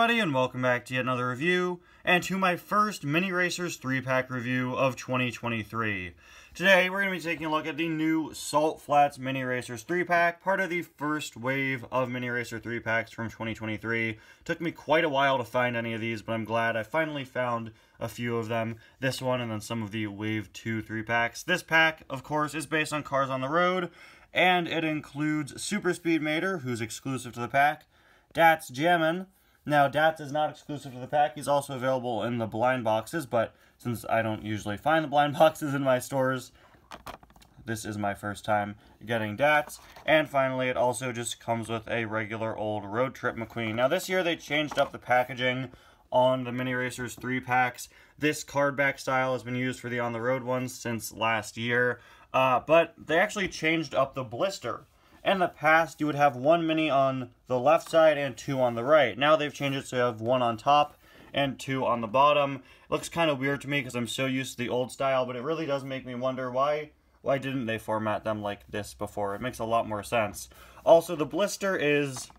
everybody, and welcome back to yet another review, and to my first Mini Racers 3-pack review of 2023. Today, we're going to be taking a look at the new Salt Flats Mini Racers 3-pack, part of the first wave of Mini Racer 3-packs from 2023. Took me quite a while to find any of these, but I'm glad I finally found a few of them. This one, and then some of the Wave 2 3-packs. This pack, of course, is based on Cars on the Road, and it includes Super Speed Mater, who's exclusive to the pack, Datz Jammin', now, Datz is not exclusive to the pack. He's also available in the blind boxes, but since I don't usually find the blind boxes in my stores, this is my first time getting Datz. And finally, it also just comes with a regular old Road Trip McQueen. Now, this year they changed up the packaging on the Mini Racers 3 packs. This card back style has been used for the on-the-road ones since last year. Uh, but they actually changed up the blister. In the past, you would have one mini on the left side and two on the right. Now they've changed it so you have one on top and two on the bottom. It looks kind of weird to me because I'm so used to the old style, but it really does make me wonder why why didn't they format them like this before? It makes a lot more sense. Also, the blister is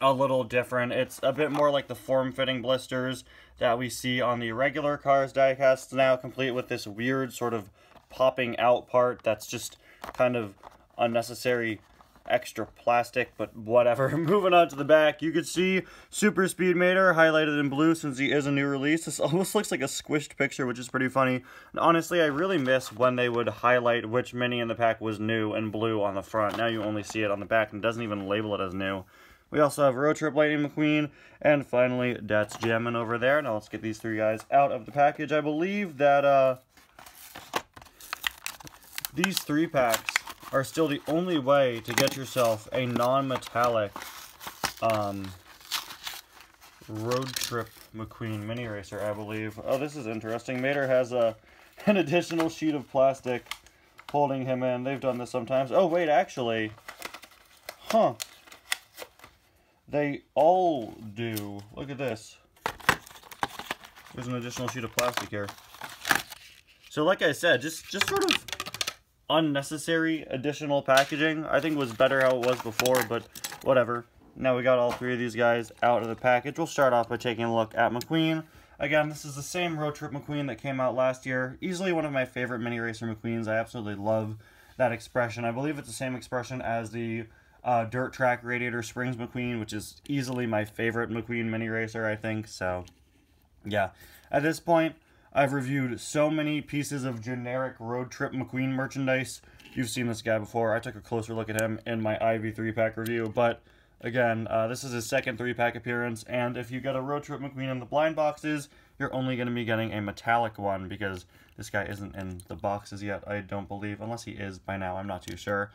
a little different. It's a bit more like the form-fitting blisters that we see on the regular Cars diecasts now, complete with this weird sort of popping out part that's just kind of unnecessary extra plastic, but whatever. Moving on to the back, you can see Super Speed Mater highlighted in blue since he is a new release. This almost looks like a squished picture, which is pretty funny. And honestly, I really miss when they would highlight which mini in the pack was new and blue on the front. Now you only see it on the back and doesn't even label it as new. We also have Road Trip Lightning McQueen, and finally, Datz Jammin' over there. Now let's get these three guys out of the package. I believe that, uh, these three packs are still the only way to get yourself a non-metallic um, road trip McQueen mini racer, I believe. Oh, this is interesting. Mater has a an additional sheet of plastic holding him in. They've done this sometimes. Oh, wait, actually. Huh. They all do. Look at this. There's an additional sheet of plastic here. So like I said, just just sort of unnecessary additional packaging. I think was better how it was before, but whatever. Now we got all three of these guys out of the package. We'll start off by taking a look at McQueen. Again, this is the same Road Trip McQueen that came out last year. Easily one of my favorite Mini Racer McQueens. I absolutely love that expression. I believe it's the same expression as the uh, Dirt Track Radiator Springs McQueen, which is easily my favorite McQueen Mini Racer, I think. So, yeah. At this point, I've reviewed so many pieces of generic Road Trip McQueen merchandise. You've seen this guy before. I took a closer look at him in my Ivy 3-pack review, but again, uh, this is his second 3-pack appearance, and if you get a Road Trip McQueen in the blind boxes, you're only going to be getting a metallic one, because this guy isn't in the boxes yet, I don't believe, unless he is by now, I'm not too sure.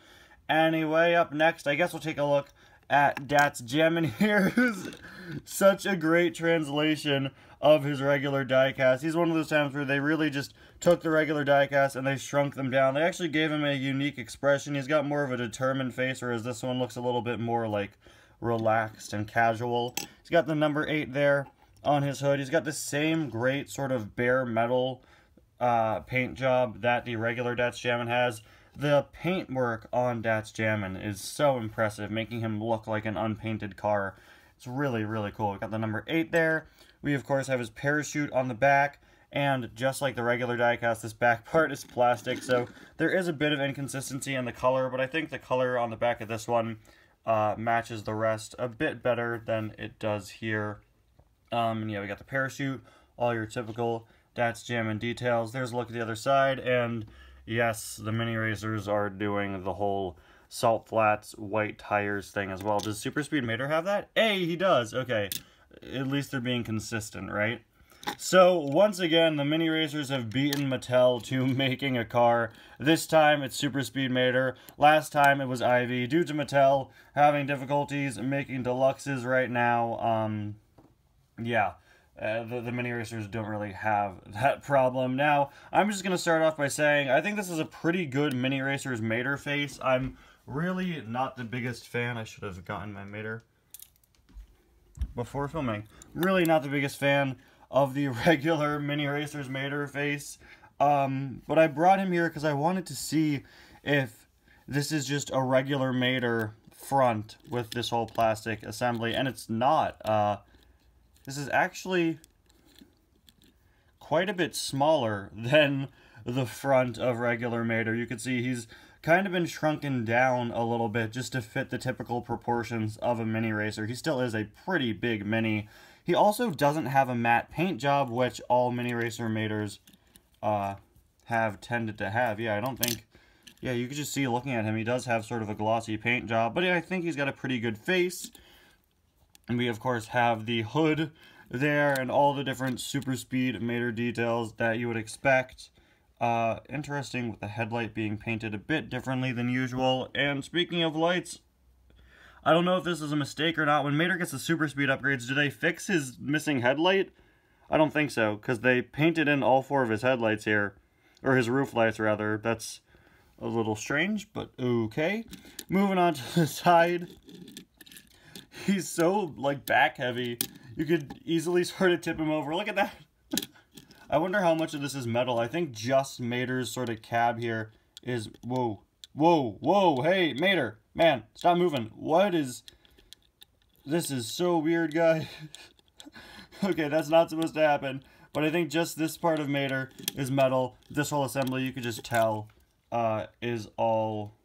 Anyway, up next, I guess we'll take a look at Datz Jammin' here, who's such a great translation of his regular diecast. He's one of those times where they really just took the regular diecast and they shrunk them down. They actually gave him a unique expression. He's got more of a determined face, whereas this one looks a little bit more like relaxed and casual. He's got the number 8 there on his hood. He's got the same great sort of bare metal uh, paint job that the regular Datz Jammin' has. The paint work on Datz Jammin' is so impressive, making him look like an unpainted car. It's really, really cool. We've got the number 8 there. We, of course, have his parachute on the back, and just like the regular diecast, this back part is plastic, so there is a bit of inconsistency in the color, but I think the color on the back of this one uh, matches the rest a bit better than it does here. Um, and yeah, we got the parachute, all your typical Datz Jammin' details. There's a look at the other side, and yes, the mini racers are doing the whole salt flats, white tires thing as well. Does Super Speed Mater have that? Hey, he does. Okay at least they're being consistent, right? So, once again, the Mini Racers have beaten Mattel to making a car. This time, it's Super Speed Mater. Last time, it was Ivy. Due to Mattel having difficulties making deluxes right now, um, yeah, uh, the, the Mini Racers don't really have that problem. Now, I'm just going to start off by saying, I think this is a pretty good Mini Racers Mater face. I'm really not the biggest fan. I should have gotten my Mater before filming. Really not the biggest fan of the regular Mini Racers Mater face. Um, but I brought him here because I wanted to see if this is just a regular Mater front with this whole plastic assembly. And it's not. Uh, this is actually quite a bit smaller than the front of regular Mater. You can see he's kind of been shrunken down a little bit just to fit the typical proportions of a mini racer. He still is a pretty big mini. He also doesn't have a matte paint job, which all mini racer Maters uh, have tended to have. Yeah, I don't think... Yeah, you can just see looking at him, he does have sort of a glossy paint job, but I think he's got a pretty good face. And we, of course, have the hood there and all the different super speed Mater details that you would expect. Uh, interesting with the headlight being painted a bit differently than usual. And speaking of lights, I don't know if this is a mistake or not. When Mater gets the super speed upgrades, do they fix his missing headlight? I don't think so, because they painted in all four of his headlights here. Or his roof lights, rather. That's a little strange, but okay. Moving on to the side. He's so, like, back heavy. You could easily sort of tip him over. Look at that. I wonder how much of this is metal. I think just Mater's sort of cab here is... Whoa. Whoa. Whoa. Hey, Mater. Man, stop moving. What is... This is so weird, guy. okay, that's not supposed to happen. But I think just this part of Mater is metal. This whole assembly, you could just tell, uh, is all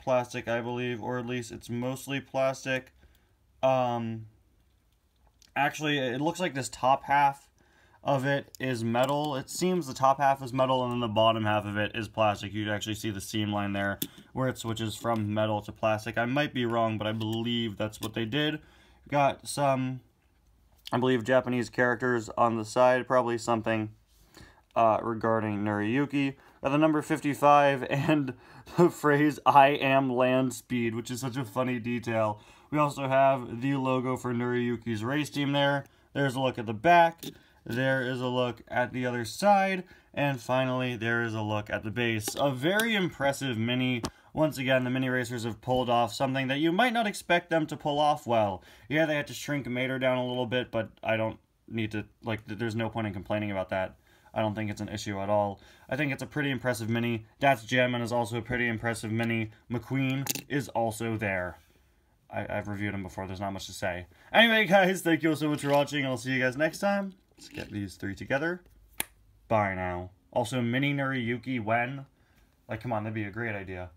plastic, I believe. Or at least it's mostly plastic. Um, actually, it looks like this top half of it is metal. It seems the top half is metal and then the bottom half of it is plastic. You can actually see the seam line there where it switches from metal to plastic. I might be wrong, but I believe that's what they did. Got some, I believe, Japanese characters on the side. Probably something uh, regarding Noriyuki. Got the number 55 and the phrase, I am land speed, which is such a funny detail. We also have the logo for Noriyuki's race team there. There's a look at the back. There is a look at the other side. And finally, there is a look at the base. A very impressive mini. Once again, the mini racers have pulled off something that you might not expect them to pull off well. Yeah, they had to shrink Mater down a little bit, but I don't need to, like, there's no point in complaining about that. I don't think it's an issue at all. I think it's a pretty impressive mini. Datz Jammin is also a pretty impressive mini. McQueen is also there. I, have reviewed him before, there's not much to say. Anyway, guys, thank you all so much for watching, and I'll see you guys next time. Let's get these three together. Bye now. Also, Mini Noriyuki when? Like, come on, that'd be a great idea.